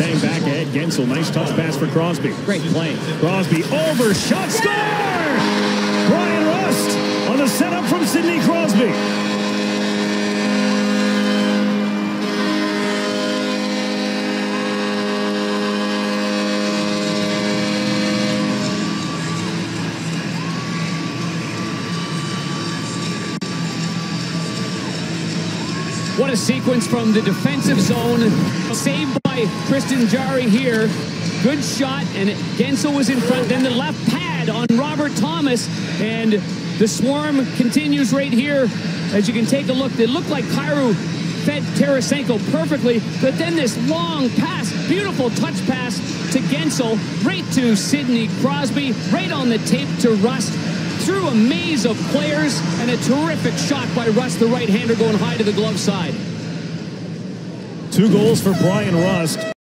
Letang back ahead. Guentzel, nice touch pass for Crosby. Great play. Crosby over, shot, score! Bryan Rust on the setup from Sidney Crosby. What a sequence from the defensive zone. Saved by Tristan Jarry here. Good shot, and Guentzel was in front. Then the left pad on Robert Thomas, and the swarm continues right here. As you can take a look, it looked like Kyrou fed Tarasenko perfectly, but then this long pass, beautiful touch pass to Guentzel, right to Sidney Crosby, right on the tape to Rust through a maze of players and a terrific shot by Rust, the right-hander going high to the glove side. Two goals for Bryan Rust.